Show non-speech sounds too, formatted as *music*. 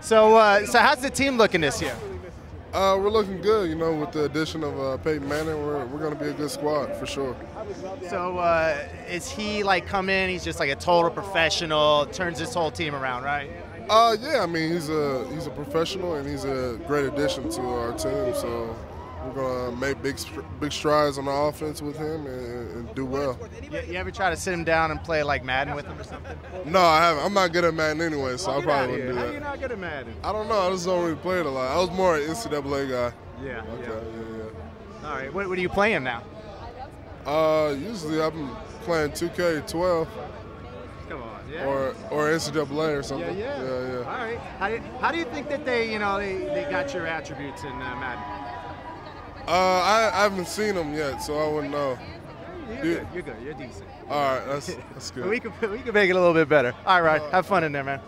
So, uh, so how's the team looking this year? Uh, we're looking good, you know, with the addition of uh, Peyton Manning. We're, we're going to be a good squad for sure. So, uh, is he like come in? He's just like a total professional, turns this whole team around, right? Uh, yeah, I mean, he's a he's a professional and he's a great addition to our team. So we're gonna make big big strides on the offense with him and, and do well. You, you, ever try to sit him down and play like Madden with him or something? No, I haven't. I'm not good at Madden anyway, so well, I probably wouldn't do that. How you not good at Madden? I don't know. I just don't really play it a lot. I was more an NCAA guy. Yeah. Okay. Yeah. Yeah. yeah. All right. What, what are you playing now? Uh, usually I'm playing 2K12. Come on, yeah. Or or NCAA or something. Yeah, yeah. yeah, yeah. All right. How do, how do you think that they, you know, they, they got your attributes in uh, Madden? Uh, I, I haven't seen them yet, so I wouldn't know. You're good. You're good. You're decent. All right, that's that's *laughs* good. we can we can make it a little bit better. All right, have fun in there, man.